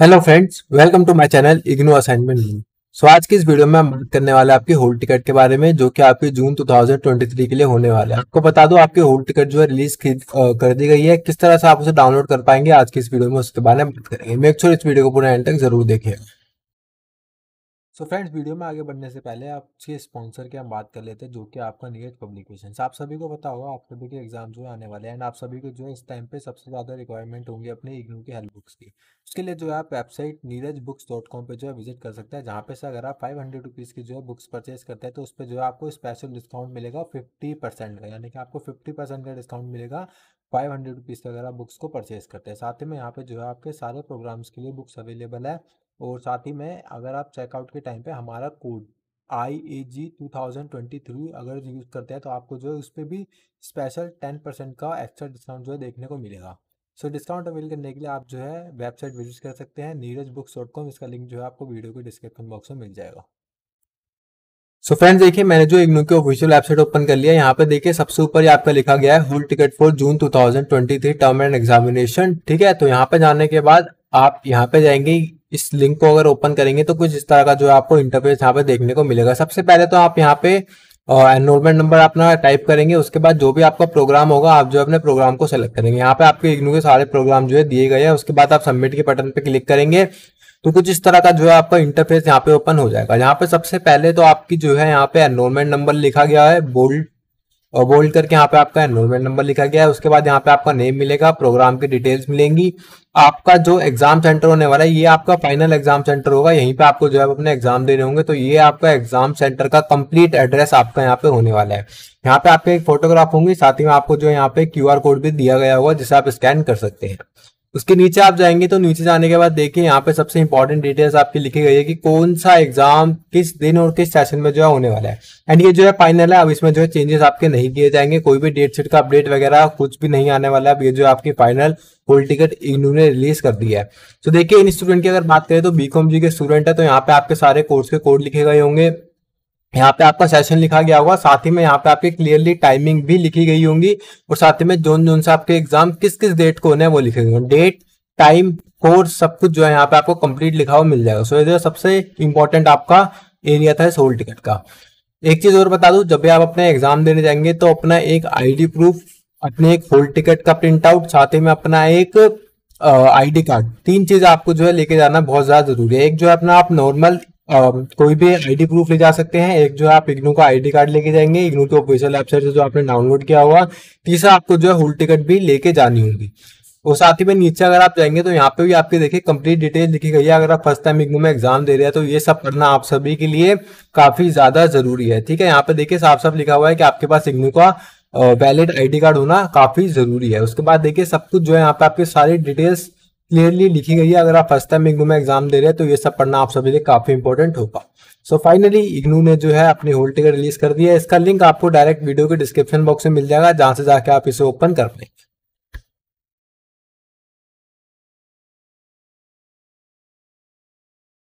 Hello friends welcome to my channel IGNOU assignment room so आज की इस video में हम बात करने वाले आपकी होल टिकट के बारे में, जो कि आपके जून 2023 के लिए होने वाले हैं। आपको बता दो, आपकी होल टिकट जो है रिलीज़ कर दी गई है, किस तरह से आप उसे डाउनलोड कर पाएँगे आज की इस वीडियो में, उसके बारे में बात करेंगे। मेक श्योर इस वीडियो को पूरा एंड तक ज़रूर देखिएगा सो फ्रेंड्स, वीडियो में आगे बढ़ने से पहले आपके स्पॉन्सर की हम बात कर लेते हैं, जो कि आपका नीरज पब्लिकेशन आप सभी को पता होगा, आप सभी के एग्ज़ाम जो है आने वाले हैं, एंड आप सभी को जो है इस टाइम पे सबसे ज़्यादा रिक्वायरमेंट होंगी अपने इग्नू की हेल्प बुक्स की। उसके लिए जो है आप website Neeraj books dot com पर जो है विज़िट कर सकते हैं, जहाँ पे से अगर आप फाइव हंड्रेड रुपीज़ की जो है बुक्स परचेज करते हैं तो उस पर जो है आपको स्पेशल डिस्काउंट मिलेगा फिफ्टी परसेंट का, यानी कि आपको फिफ्टी परसेंट का डिस्काउंट मिलेगा फाइव हंड्रेड रुपीज़ का अगर आप बुक्स को परचेज करते हैं। साथ ही में यहाँ पे जो है आपके सारे प्रोग्राम्स के लिए बुक्स अवेलेबल है। और साथ ही में अगर आप चेकआउट के टाइम पे हमारा code I A G two thousand twenty three अगर यूज़ करते हैं तो आपको जो है उस पर भी स्पेशल टेन परसेंट का एक्स्ट्रा डिस्काउंट जो है देखने को मिलेगा। सो डिस्काउंट अवेल करने के लिए आप जो है वेबसाइट विज़िट कर सकते हैं नीरज बुक्स डॉट कॉम इसका लिंक जो है आपको वीडियो के डिस्क्रिप्शन बॉक्स में मिल जाएगा। सो फ्रेंड्स देखिए, मैंने जो इग्नू की ऑफिशियल वेबसाइट ओपन कर लिया, यहाँ पे देखिए सबसे ऊपर ही आपका लिखा गया है hall ticket for June 2023 term end examination ठीक है तो यहाँ पे जाने के बाद आप यहाँ पे जाएँगे इस लिंक को अगर ओपन करेंगे तो कुछ इस तरह का जो है आपको इंटरफेस यहाँ पे देखने को मिलेगा। सबसे पहले तो आप यहाँ पे एनरोलमेंट नंबर अपना टाइप करेंगे, उसके बाद जो भी आपका प्रोग्राम होगा, आप जो अपने प्रोग्राम को सेलेक्ट करेंगे। यहाँ पे आपके इग्नू के सारे प्रोग्राम जो है दिए गए हैं, उसके बाद आप सबमिट के बटन पे क्लिक करेंगे तो कुछ इस तरह का जो है आपका इंटरफेस यहाँ पे ओपन हो जाएगा। यहाँ पे सबसे पहले तो आपकी जो है यहाँ पे एनरोलमेंट नंबर लिखा गया है बोल्ड और बोल्ड करके यहाँ पे आपका एनरोलमेंट नंबर लिखा गया है। उसके बाद यहाँ पे आपका नेम मिलेगा प्रोग्राम की डिटेल्स मिलेंगी। आपका जो एग्ज़ाम सेंटर होने वाला है, ये आपका फाइनल एग्ज़ाम सेंटर होगा। यहीं पे आपको जो है अपने एग्ज़ाम देने होंगे। तो ये आपका एग्ज़ाम सेंटर का कंप्लीट एड्रेस आपका यहाँ पे होने वाला है। यहाँ पे आपके एक फोटोग्राफ होंगी, साथ ही में आपको जो यहाँ पे क्यूआर कोड भी दिया गया होगा, जिसे आप स्कैन कर सकते हैं। उसके नीचे आप जाएँगे तो नीचे जाने के बाद देखिए, यहाँ पे सबसे इंपॉर्टेंट डिटेल्स आपकी लिखी गई है कि कौन सा एग्ज़ाम किस दिन और किस सेशन में जो है होने वाला है। एंड ये जो है फाइनल है, अब इसमें जो है चेंजेस आपके नहीं किए जाएँगे। कोई भी डेट शीट का अपडेट वगैरह कुछ भी नहीं आने वाला है। अब ये जो आपकी फाइनल होल टिकट इन्होंने रिलीज़ कर दिया है। तो देखिए, इन स्टूडेंट की अगर बात करें तो बीकॉम जी के स्टूडेंट है तो यहाँ पे आपके सारे कोर्स के कोड लिखे गए होंगे। यहाँ पे आपका सेशन लिखा गया होगा, साथ ही में यहाँ पे आपकी क्लियरली टाइमिंग भी लिखी गई होंगी और साथ ही में जोन जोन से आपके एग्ज़ाम किस किस डेट को होने वो लिखे गए डेट टाइम कोर्स सब कुछ जो है यहाँ पे आपको कंप्लीट लिखा हुआ मिल जाएगा। सो ये सबसे इंपॉर्टेंट आपका एरिया था इस होल टिकट का। एक चीज़ और बता दू, जब भी आप अपने एग्ज़ाम देने जाएँगे तो अपना एक आईडी प्रूफ अपने एक होल टिकट का प्रिंट आउट साथ ही में अपना एक आईडी कार्ड तीन चीज़ आपको जो है लेके जाना बहुत ज़्यादा ज़रूरी है। एक जो है अपना आप नॉर्मल कोई भी आईडी प्रूफ ले जा सकते हैं। एक जो है आप इग्नू का आईडी कार्ड लेके जाएँगे इग्नू के ऑफिशियल वेबसाइट से जो आपने डाउनलोड किया हुआ, तीसरा आपको जो है होल टिकट भी लेके जानी होगी। और साथ ही में नीचे अगर आप जाएँगे तो यहाँ पे भी आपके देखिए कंप्लीट डिटेल लिखी गई है। अगर आप फ़र्स्ट टाइम इग्नू में एग्ज़ाम दे रहे हैं तो ये सब पढ़ना आप सभी के लिए काफ़ी ज़्यादा ज़रूरी है। ठीक है, यहाँ पे देखिए साफ़ साफ़ लिखा हुआ है कि आपके पास इग्नू का वैलिड आईडी कार्ड होना काफ़ी ज़रूरी है। उसके बाद देखिए सब कुछ जो है यहाँ पे आपके सारी डिटेल्स क्लियरली लिखी गई है। अगर आप फ़र्स्ट टाइम इग्नू में एग्ज़ाम दे रहे हैं तो ये सब पढ़ना आप सभी लिए काफ़ी इंपॉर्टेंट होगा। सो फाइनली इग्नू ने जो है अपनी होल टिकट रिलीज़ कर दिया है। इसका लिंक आपको डायरेक्ट वीडियो के डिस्क्रिप्शन बॉक्स में मिल जाएगा, जहाँ से जाके आप इसे ओपन कर पाएँगे